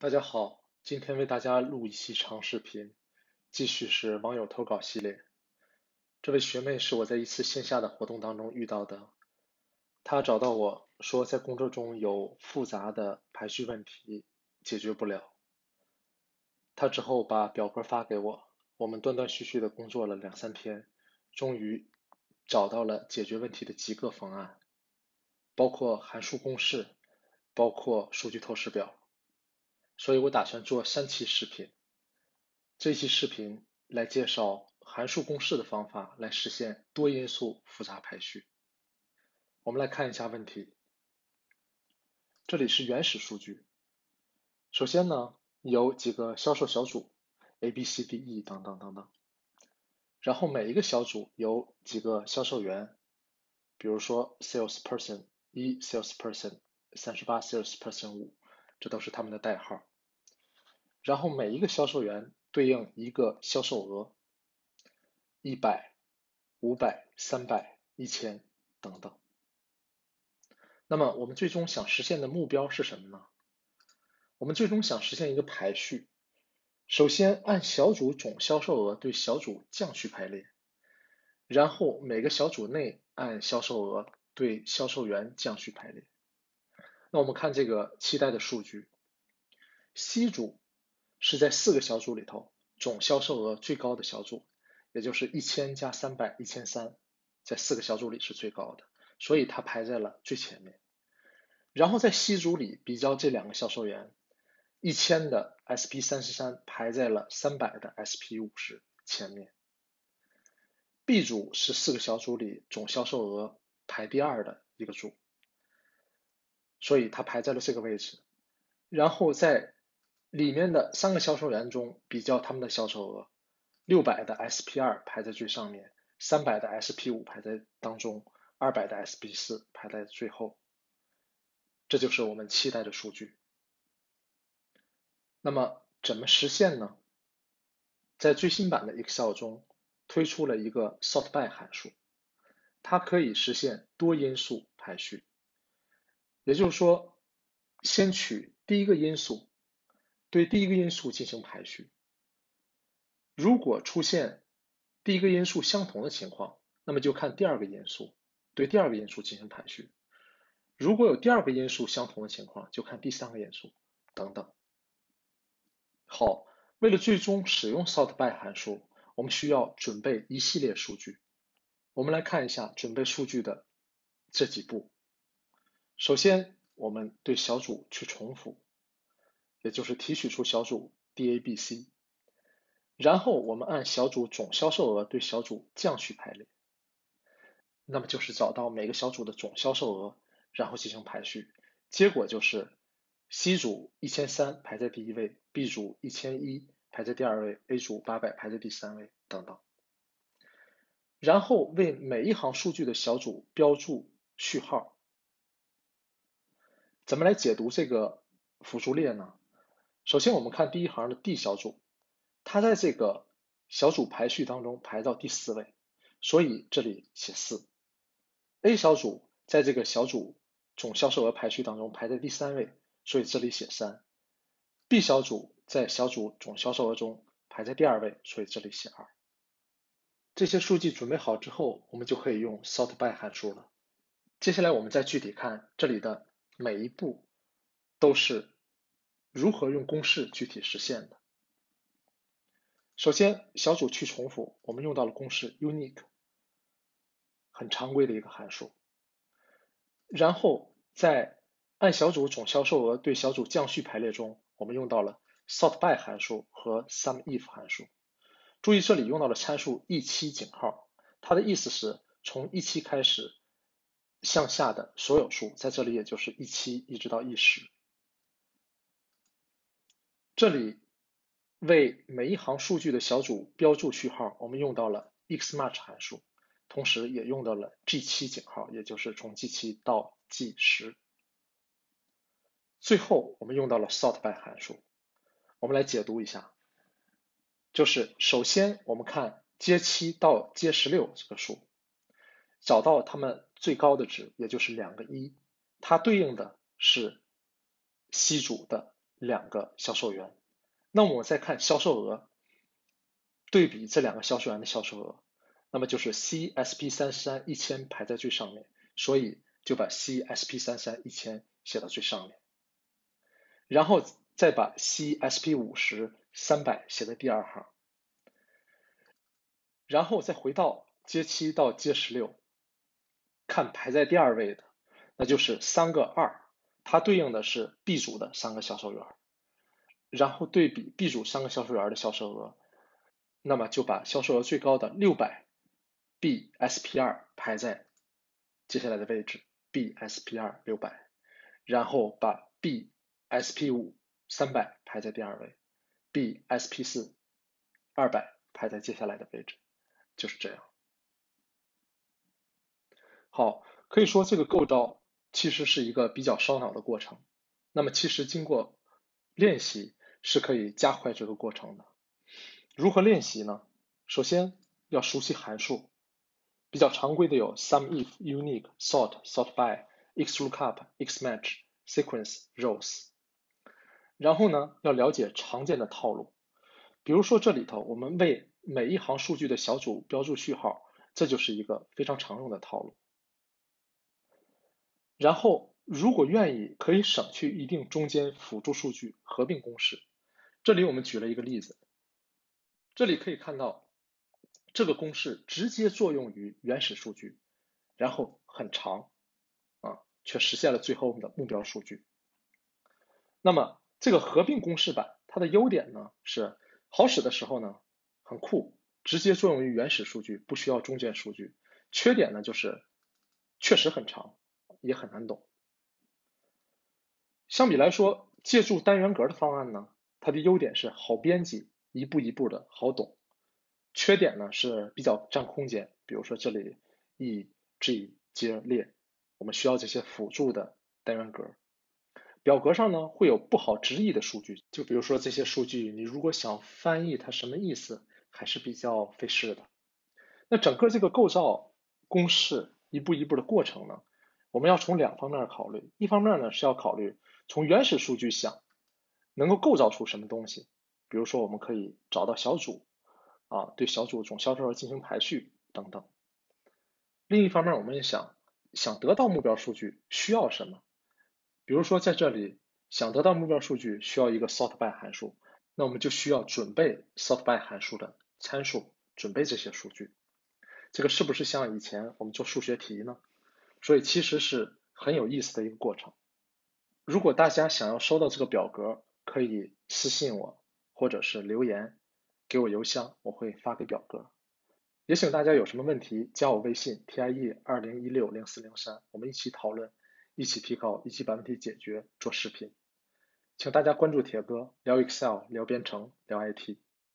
大家好，今天为大家录一期长视频，继续是网友投稿系列。这位学妹是我在一次线下的活动当中遇到的，她找到我说在工作中有复杂的排序问题解决不了，她之后把表格发给我，我们断断续续的工作了两三天，终于找到了解决问题的几个方案，包括函数公式，包括数据透视表。所以我打算做三期视频，这期视频来介绍函数公式的方法来实现多因素复杂排序。我们来看一下问题，这里是原始数据。首先呢，有几个销售小组，A、B、C、D、E 等等等等。然后每一个小组有几个销售员，比如说 Salesperson 一、Salesperson 三十八、Salesperson 五，这都是他们的代号。然后每一个销售员对应一个销售额，一百、五百、三百、一千等等。那么我们最终想实现的目标是什么呢？我们最终想实现一个排序，首先按小组总销售额对小组降序排列，然后每个小组内按销售额对销售员降序排列。那我们看这个期待的数据，C 组。是在四个小组里头总销售额最高的小组，也就是一千加三百一千三，在四个小组里是最高的，所以它排在了最前面。然后在 C 组里比较这两个销售员，一千的 SP 三十三排在了三百的 SP 五十前面。B 组是四个小组里总销售额排第二的一个组，所以它排在了这个位置。然后在里面的三个销售员中比较他们的销售额，六百的 SP 二排在最上面，三百的 SP 五排在当中，二百的 SP 四排在最后。这就是我们期待的数据。那么怎么实现呢？在最新版的 Excel 中推出了一个 sort by 函数，它可以实现多因素排序。也就是说，先取第一个因素。对第一个因素进行排序，如果出现第一个因素相同的情况，那么就看第二个因素，对第二个因素进行排序。如果有第二个因素相同的情况，就看第三个因素，等等。好，为了最终使用 sort by 函数，我们需要准备一系列数据。我们来看一下准备数据的这几步。首先，我们对小组去重复。也就是提取出小组 D、A、B、C，然后我们按小组总销售额对小组降序排列，那么就是找到每个小组的总销售额，然后进行排序。结果就是 C 组一千三排在第一位，B 组一千一排在第二位，A 组八百排在第三位，等等。然后为每一行数据的小组标注序号。怎么来解读这个辅助列呢？首先，我们看第一行的 D 小组，它在这个小组排序当中排到第四位，所以这里写四。A 小组在这个小组总销售额排序当中排在第三位，所以这里写三。B 小组在小组总销售额中排在第二位，所以这里写二。这些数据准备好之后，我们就可以用 sort by 函数了。接下来我们再具体看这里的每一步都是。如何用公式具体实现的？首先，小组去重复，我们用到了公式 unique，很常规的一个函数。然后，在按小组总销售额对小组降序排列中，我们用到了 sort by 函数和 sum if 函数。注意这里用到了参数 e 七井号，它的意思是从 e 七开始向下的所有数，在这里也就是一七一直到一十。这里为每一行数据的小组标注序号，我们用到了 xmatch 函数，同时也用到了 G7 井号，也就是从 G7 到 G10。最后我们用到了 sort by 函数，我们来解读一下，就是首先我们看阶七到阶十六这个数，找到它们最高的值，也就是两个一，它对应的是 C 组的。两个销售员。那么我再看销售额，对比这两个销售员的销售额，那么就是 CSP 三三一千排在最上面，所以就把 CSP 三三一千写到最上面，然后再把 CSP 五十三百写在第二行，然后再回到阶七到阶十六，看排在第二位的，那就是三个二，它对应的是 B 组的三个销售员。然后对比 B 组三个销售员的销售额，那么就把销售额最高的六百 BSP 二排在接下来的位置，BSP 二六百，然后把 BSP 五三百排在第二位，BSP 四二百排在接下来的位置，就是这样。好，可以说这个构造其实是一个比较烧脑的过程。那么其实经过练习。是可以加快这个过程的。如何练习呢？首先要熟悉函数，比较常规的有 sum if、unique、sort、sort by、xlookup、xmatch、sequence、rows。然后呢，要了解常见的套路，比如说这里头我们为每一行数据的小组标注序号，这就是一个非常常用的套路。然后如果愿意，可以省去一定中间辅助数据合并公式。这里我们举了一个例子，这里可以看到这个公式直接作用于原始数据，然后很长啊，却实现了最后的目标数据。那么这个合并公式版它的优点呢是好使的时候呢很酷，直接作用于原始数据，不需要中间数据。缺点呢就是确实很长，也很难懂。相比来说，借助单元格的方案呢？它的优点是好编辑，一步一步的好懂。缺点呢是比较占空间，比如说这里 e、g 接列，我们需要这些辅助的单元格。表格上呢会有不好直译的数据，就比如说这些数据，你如果想翻译它什么意思，还是比较费事的。那整个这个构造公式一步一步的过程呢，我们要从两方面考虑，一方面呢是要考虑从原始数据想。能够构造出什么东西？比如说，我们可以找到小组，啊，对小组总销售额进行排序等等。另一方面，我们也想想得到目标数据需要什么？比如说，在这里想得到目标数据需要一个 sort by 函数，那我们就需要准备 sort by 函数的参数，准备这些数据。这个是不是像以前我们做数学题呢？所以其实是很有意思的一个过程。如果大家想要收到这个表格，可以私信我，或者是留言给我邮箱，我会发给表格。也请大家有什么问题加我微信 t i e 二零一六零四零三，我们一起讨论，一起提高，一起把问题解决，做视频。请大家关注铁哥，聊 Excel，聊编程，聊 IT。